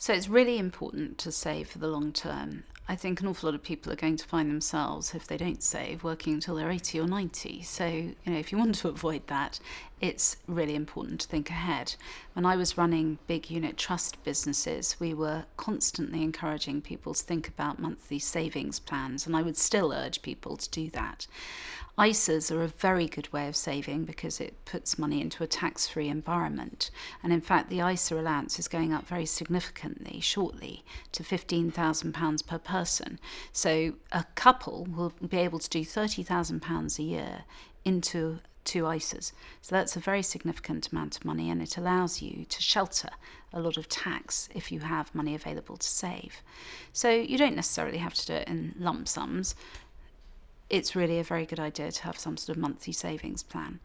So it's really important to save for the long term. I think an awful lot of people are going to find themselves, if they don't save, working until they're 80 or 90. So, you know, if you want to avoid that, it's really important to think ahead. When I was running big unit trust businesses, we were constantly encouraging people to think about monthly savings plans, and I would still urge people to do that. ISAs are a very good way of saving because it puts money into a tax free environment. And in fact, the ISA allowance is going up very significantly shortly to £15,000 per person. So a couple will be able to do £30,000 a year into two ISAs. So that's a very significant amount of money and it allows you to shelter a lot of tax if you have money available to save. So you don't necessarily have to do it in lump sums it's really a very good idea to have some sort of monthly savings plan.